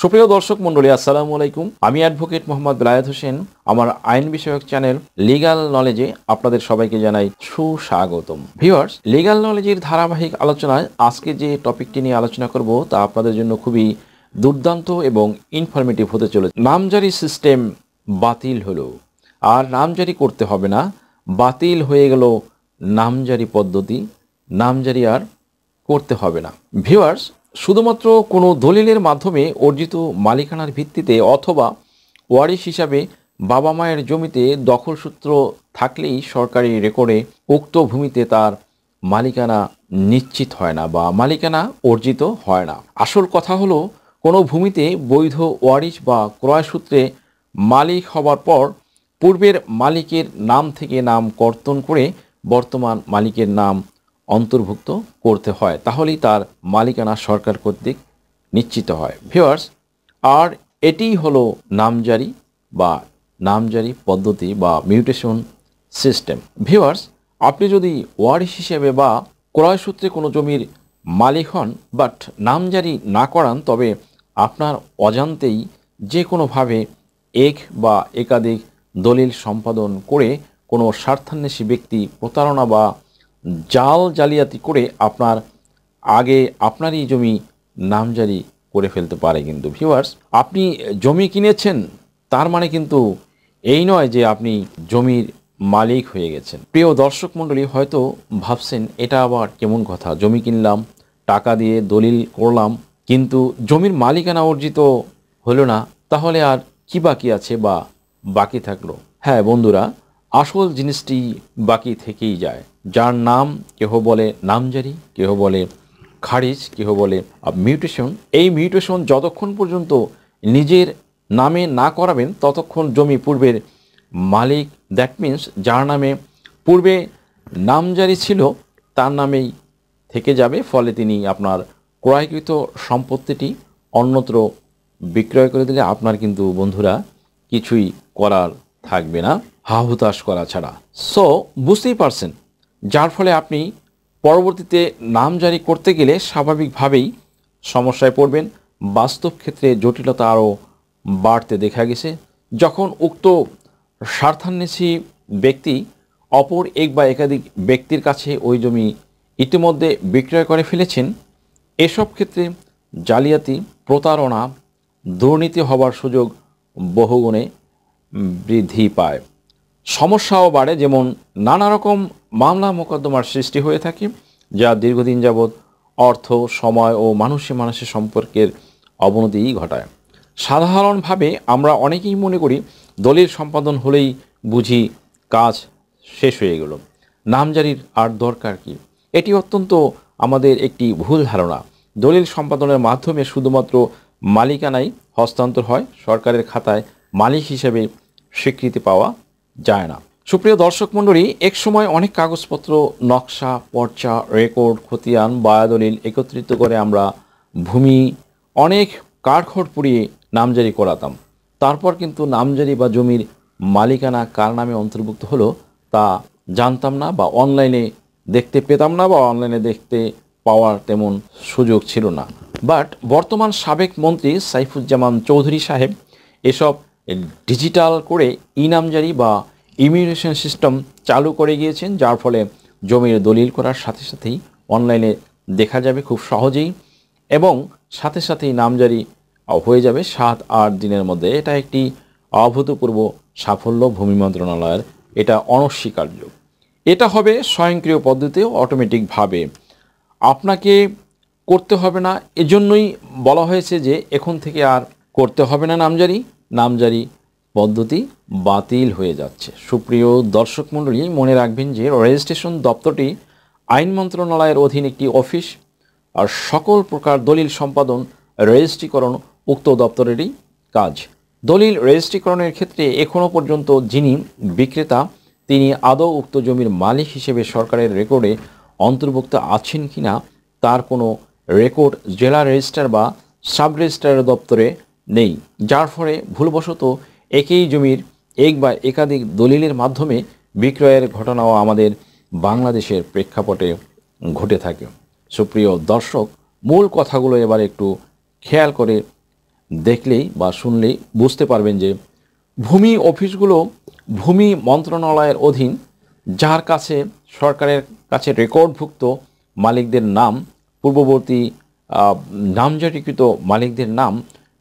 সুপ্রিয় দর্শক মন্ডলী আসসালামু আলাইকুম। আমি অ্যাডভোকেট মোহাম্মদ বেলায়েত হোসেন। আমার আইন বিষয়ক চ্যানেল লিগ্যাল নলেজে আপনাদের সবাইকে জানাই সুস্বাগতম। ভিউয়ার্স লিগাল নলেজের ধারাবাহিক আলোচনায় আজকে যে টপিকটি নিয়ে আলোচনা করব, তা আপনাদের জন্য খুবই দুর্দান্ত এবং ইনফরমেটিভ হতে চলেছে। নামজারি সিস্টেম বাতিল হলো। আর নামজারি করতে হবে না। বাতিল হয়ে গেল নামজারি পদ্ধতি। নামজারি আর করতে হবে না। ভিউয়ার্স শুধুমাত্র কোনো দলিলের মাধ্যমে অর্জিত মালিকানার ভিত্তিতে অথবা ওয়ারিশ হিসাবে বাবা মায়ের জমিতে দখলসূত্র থাকলেই সরকারি রেকর্ডে উক্ত ভূমিতে তার মালিকানা নিশ্চিত হয় না বা মালিকানা অর্জিত হয় না। আসল কথা হলো, কোনো ভূমিতে বৈধ ওয়ারিশ বা ক্রয়সূত্রে মালিক হবার পর পূর্বের মালিকের নাম থেকে নাম কর্তন করে বর্তমান মালিকের নাম অন্তর্ভুক্ত করতে হয়, তাহলেই তার মালিকানা সরকার কর্তৃক নিশ্চিত হয়। ভিওয়ার্স আর এটিই হলো নামজারি বা নামজারি পদ্ধতি বা মিউটেশন সিস্টেম ভিওয়ার্স আপনি যদি ওয়ারিশ হিসেবে বা ক্রয়সূত্রে কোনো জমির মালিক হন বাট নামজারি না করান, তবে আপনার অজান্তেই যে কোনোভাবে এক বা একাধিক দলিল সম্পাদন করে কোনো স্বার্থান্বেষী ব্যক্তি প্রতারণা বা জাল জালিয়াতি করে আপনার আগে আপনারই জমি নামজারি করে ফেলতে পারে কিন্তু ভিউয়ার্স আপনি জমি কিনেছেন, তার মানে কিন্তু এই নয় যে আপনি জমির মালিক হয়ে গেছেন। প্রিয় দর্শক মণ্ডলী, হয়তো ভাবছেন, এটা আবার কেমন কথা? জমি কিনলাম, টাকা দিয়ে দলিল করলাম, কিন্তু জমির মালিকানা অর্জিত হলো না, তাহলে আর কি বাকি আছে বা বাকি থাকল? হ্যাঁ বন্ধুরা আসল জিনিসটি বাকি থেকেই যায়। যার নাম কেহ বলে নামজারি, কেহ বলে খারিজ, কেহ বলে মিউটেশন এই মিউটেশন যতক্ষণ পর্যন্ত নিজের নামে না করাবেন, ততক্ষণ জমি পূর্বের মালিক দ্যাট মিন্স যার নামে পূর্বে নামজারি ছিল, তার নামেই থেকে যাবে, ফলে তিনি আপনার ক্রয়কৃত সম্পত্তিটি অন্যত্র বিক্রয় করে দিলে আপনার কিন্তু বন্ধুরা কিছুই করার থাকবে না। হা হুতাশ করা ছাড়া। সো বুঝতেই পারছেন, যার ফলে আপনি পরবর্তীতে নাম জারি করতে গেলে স্বাভাবিকভাবেই সমস্যায় পড়বেন। বাস্তব ক্ষেত্রে জটিলতা আরও বাড়তে দেখা গেছে। যখন উক্ত স্বার্থান্বেষী ব্যক্তি অপর এক বা একাধিক ব্যক্তির কাছে ওই জমি ইতিমধ্যে বিক্রয় করে ফেলেছেন, এসব ক্ষেত্রে জালিয়াতি, প্রতারণা, দুর্নীতি হবার সুযোগ বহুগুণে বৃদ্ধি পায়। সমস্যাও বাড়ে, যেমন নানা রকম মামলা মোকদ্দমার সৃষ্টি হয়ে থাকে, যা দীর্ঘদিন যাবৎ অর্থ, সময় ও মানুষে মানুষের সম্পর্কের অবনতিই ঘটায়। সাধারণভাবে আমরা অনেকেই মনে করি, দলিল সম্পাদন হলেই বুঝি কাজ শেষ হয়ে গেল। নামজারির আর দরকার কি? এটি অত্যন্ত আমাদের একটি ভুল ধারণা। দলিল সম্পাদনের মাধ্যমে শুধুমাত্র মালিকানাই হস্তান্তর হয়, সরকারের খাতায় মালিক হিসেবে স্বীকৃতি পাওয়া যায় না। সুপ্রিয় দর্শক মণ্ডলী, এক সময় অনেক কাগজপত্র, নকশা, পর্চা, রেকর্ড, খতিয়ান, বায়াদলিল একত্রিত করে আমরা ভূমি, অনেক কাঠখড় পুড়িয়ে নামজারি করাতাম। তারপর কিন্তু নামজারি বা জমির মালিকানা কার নামে অন্তর্ভুক্ত হলো তা জানতাম না বা অনলাইনে দেখতে পেতাম না বা অনলাইনে দেখতে পাওয়ার তেমন সুযোগ ছিল না। বাট বর্তমান সাবেক মন্ত্রী সাইফুজ্জামান চৌধুরী সাহেব এসব ডিজিটাল করে ইনামজারি বা ইমিউনেশন সিস্টেম চালু করে গিয়েছেন, যার ফলে জমির দলিল করার সাথে সাথেই অনলাইনে দেখা যাবে খুব সহজেই এবং সাথে সাথেই নামজারি হয়ে যাবে সাত, আট দিনের মধ্যে। এটা একটি অভূতপূর্ব সাফল্য ভূমি মন্ত্রণালয়ের এটা অনস্বীকার্য। এটা হবে স্বয়ংক্রিয় পদ্ধতিতে অটোমেটিকভাবে আপনাকে করতে হবে না। এজন্যই বলা হয়েছে যে এখন থেকে আর করতে হবে না নামজারি। নামজারি পদ্ধতি বাতিল হয়ে যাচ্ছে। সুপ্রিয় দর্শক মণ্ডলী, মনে রাখবেন যে রেজিস্ট্রেশন দপ্তরটি আইন মন্ত্রণালয়ের অধীন একটি অফিস আর সকল প্রকার দলিল সম্পাদন, রেজিস্ট্রিকরণ উক্ত দপ্তরেরই কাজ। দলিল রেজিস্ট্রিকরণের ক্ষেত্রে এখনও পর্যন্ত যিনি বিক্রেতা, তিনি আদৌ উক্ত জমির মালিক হিসেবে সরকারের রেকর্ডে অন্তর্ভুক্ত আছেন কিনা, তার কোনো রেকর্ড জেলা রেজিস্ট্রার বা সাব রেজিস্ট্রার দপ্তরে নেই, যার ফলে ভুলবশত একই জমির এক বা একাধিক দলিলের মাধ্যমে বিক্রয়ের ঘটনাও আমাদের বাংলাদেশের প্রেক্ষাপটে ঘটে থাকে। সুপ্রিয় দর্শক, মূল কথাগুলো এবার একটু খেয়াল করে দেখলেই বা শুনলেই বুঝতে পারবেন যে ভূমি অফিসগুলো ভূমি মন্ত্রণালয়ের অধীন, যার কাছে সরকারের কাছে রেকর্ডভুক্ত মালিকদের নাম, পূর্ববর্তী নামজারিকৃত মালিকদের নাম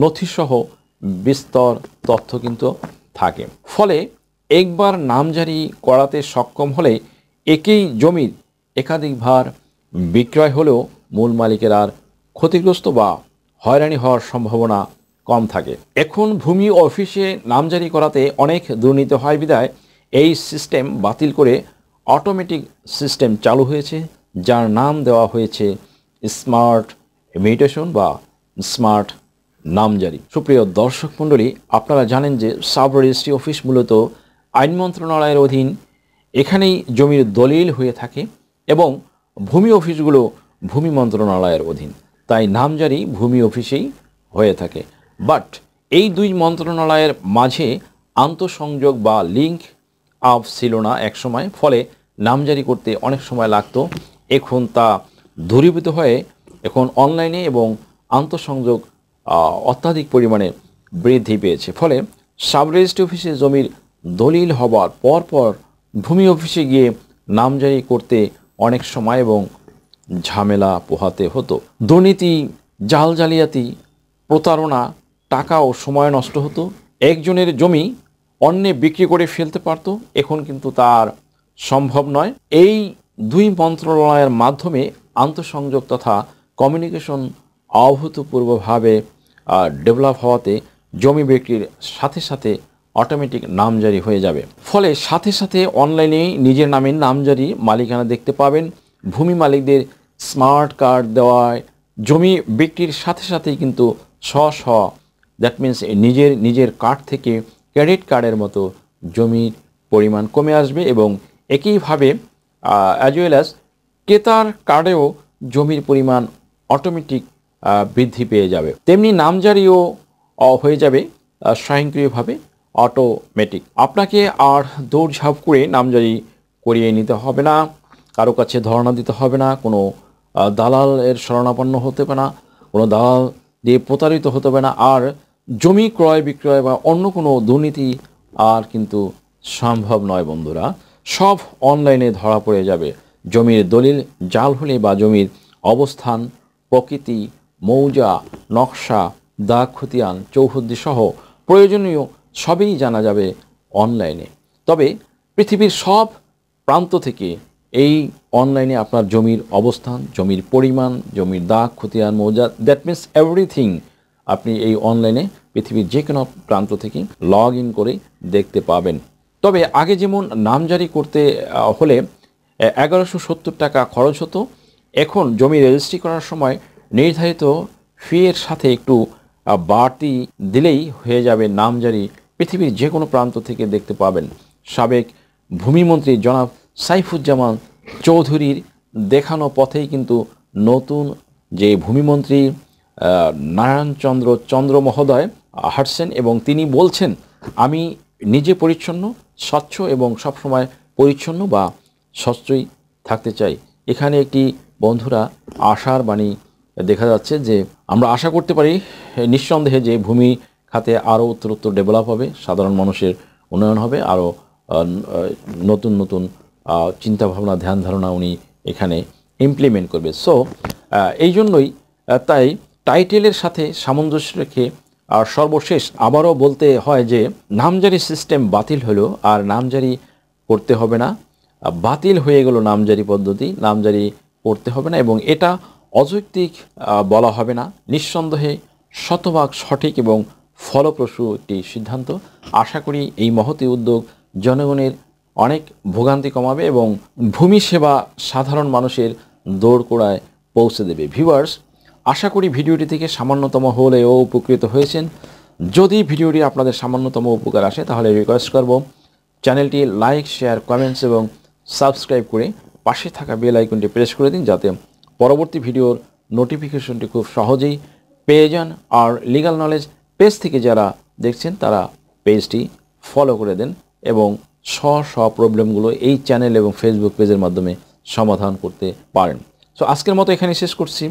নথিসহ বিস্তর তথ্য কিন্তু থাকে। ফলে একবার নামজারি করাতে সক্ষম হলে একই জমির একাধিক ভার বিক্রয় হলেও মূল মালিকের আর ক্ষতিগ্রস্ত বা হয়রানি হওয়ার সম্ভাবনা কম থাকে। এখন ভূমি অফিসে নামজারি করাতে অনেক দুর্নীতি হয় বিদায় এই সিস্টেম বাতিল করে অটোমেটিক সিস্টেম চালু হয়েছে, যার নাম দেওয়া হয়েছে স্মার্ট মিউটেশন বা স্মার্ট নামজারি সুপ্রিয় দর্শক মণ্ডলী, আপনারা জানেন যে সাব রেজিস্ট্রি অফিস মূলত আইন মন্ত্রণালয়ের অধীন। এখানেই জমির দলিল হয়ে থাকে এবং ভূমি অফিসগুলো ভূমি মন্ত্রণালয়ের অধীন। তাই নামজারি ভূমি অফিসেই হয়ে থাকে। বাট এই দুই মন্ত্রণালয়ের মাঝে আন্তঃসংযোগ বা লিঙ্ক আপ ছিল না একসময়, ফলে নামজারি করতে অনেক সময় লাগতো। এখন তা দূরীভূত হয়ে এখন অনলাইনে এবং আন্তঃসংযোগ অত্যাধিক পরিমাণে বৃদ্ধি পেয়েছে। ফলে সাব রেজিস্ট্রি অফিসে জমির দলিল হবার পর পর ভূমি অফিসে গিয়ে নামজারি করতে অনেক সময় এবং ঝামেলা পোহাতে হতো। দুর্নীতি, জাল জালিয়াতি, প্রতারণা, টাকা ও সময় নষ্ট হতো। একজনের জমি অন্যে বিক্রি করে ফেলতে পারতো। এখন কিন্তু তার সম্ভব নয়। এই দুই মন্ত্রণালয়ের মাধ্যমে আন্তঃসংযোগ তথা কমিউনিকেশন অভূতপূর্বভাবে ডেভেলপ হওয়াতে জমি বিক্রির সাথে সাথে অটোমেটিক নামজারি হয়ে যাবে। ফলে সাথে সাথে অনলাইনে নিজের নামে নামজারি মালিকানা দেখতে পাবেন। ভূমি মালিকদের স্মার্ট কার্ড দেওয়ায় জমি বিক্রির সাথে সাথেই কিন্তু স্ব স্ব দ্যাট মিন্স নিজের নিজের কার্ড থেকে ক্রেডিট কার্ডের মতো জমির পরিমাণ কমে আসবে এবং একইভাবে অ্যাজ ওয়েল অ্যাজ ক্রেতার কার্ডেও জমির পরিমাণ অটোমেটিক বৃদ্ধি পেয়ে যাবে। তেমনি নামজারিও হয়ে যাবে স্বয়ংক্রিয়ভাবে অটোমেটিক আপনাকে আর দৌড়ঝাঁপ করে নামজারি করিয়ে নিতে হবে না। কারও কাছে ধর্ণা দিতে হবে না। কোনো দালালের শরণাপন্ন হতে হবে না। কোনো দালাল দিয়ে প্রতারিত হতে হবে না। আর জমি ক্রয় বিক্রয় বা অন্য কোনো দুর্নীতি আর কিন্তু সম্ভব নয় বন্ধুরা। সব অনলাইনে ধরা পড়ে যাবে। জমির দলিল, জাল হলে বা জমির অবস্থান, প্রকৃতি মৌজা, নকশা, দাগ, খতিয়ান, চৌহদ্দি সহ প্রয়োজনীয় সবই জানা যাবে অনলাইনে। তবে পৃথিবীর সব প্রান্ত থেকে এই অনলাইনে আপনার জমির অবস্থান, জমির পরিমাণ, জমির দাগ, খতিয়ান, মৌজা দ্যাট মিন্স এভরিথিং আপনি এই অনলাইনে পৃথিবীর যে কোনো প্রান্ত থেকে লগ ইন করে দেখতে পাবেন। তবে আগে যেমন নামজারি করতে হলে এগারোশো সত্তর টাকা খরচ হতো, এখন জমি রেজিস্ট্রি করার সময় নির্ধারিত ফি এর সাথে একটু বাড়তি দিলেই হয়ে যাবে নামজারি পৃথিবীর যে কোনো প্রান্ত থেকে দেখতে পাবেন। সাবেক ভূমিমন্ত্রী জনাব সাইফুজ্জামান চৌধুরীর দেখানো পথেই কিন্তু নতুন যে ভূমিমন্ত্রী নারায়ণচন্দ্র চন্দ্র মহোদয় হাঁটছেন এবং তিনি বলছেন, আমি নিজে পরিচ্ছন্ন, স্বচ্ছ এবং সবসময় পরিচ্ছন্ন বা স্বচ্ছই থাকতে চাই। এখানে একটি বন্ধুরা আশার বাণী দেখা যাচ্ছে যে আমরা আশা করতে পারি, নিঃসন্দেহে যে ভূমি খাতে আরও উত্তরোত্তর ডেভেলপ হবে, সাধারণ মানুষের উন্নয়ন হবে, আরও নতুন নতুন চিন্তাভাবনা, ধ্যান ধারণা উনি এখানে ইমপ্লিমেন্ট করবে। সো এই জন্যই তাই টাইটেলের সাথে সামঞ্জস্য রেখে, আর সর্বশেষ আবারও বলতে হয় যে, নামজারি সিস্টেম বাতিল হলো, আর নামজারি করতে হবে না। বাতিল হয়ে গেল নামজারি পদ্ধতি, নামজারি করতে হবে না, এবং এটা অযৌক্তিক বলা হবে না। নিঃসন্দেহে শতভাগ সঠিক এবং ফলপ্রসূ একটি সিদ্ধান্ত। আশা করি এই মহতি উদ্যোগ জনগণের অনেক ভোগান্তি কমাবে এবং ভূমি সেবা সাধারণ মানুষের দৌড়কোড়ায় পৌঁছে দেবে। ভিউয়ার্স, আশা করি ভিডিওটি থেকে সামান্যতম হলেও উপকৃত হয়েছেন। যদি ভিডিওটি আপনাদের সামান্যতম উপকার আসে, তাহলে রিকোয়েস্ট করব। চ্যানেলটি লাইক শেয়ার কমেন্টস এবং সাবস্ক্রাইব করে পাশে থাকা বেল আইকনটি প্রেস করে দিন, যাতে পরবর্তী ভিডিওর নোটিফিকেশনটি খুব সহজেই পেয়ে যান। আর লিগাল নলেজ পেজ থেকে যারা দেখছেন, তারা পেজটি ফলো করে দেন এবং স্ব স্ব প্রবলেমগুলো এই চ্যানেল এবং ফেসবুক পেজের মাধ্যমে সমাধান করতে পারেন। সো আজকের মতো এখানে শেষ করছি।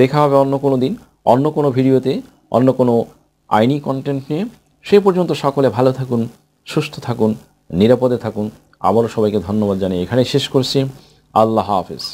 দেখা হবে অন্য কোনো দিন, অন্য কোনো ভিডিওতে, অন্য কোনো আইনি কন্টেন্ট নিয়ে। সে পর্যন্ত সকলে ভালো থাকুন, সুস্থ থাকুন, নিরাপদে থাকুন। আবারও সবাইকে ধন্যবাদ জানিয়ে এখানে শেষ করছি। আল্লাহ হাফিজ।